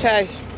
Tchau.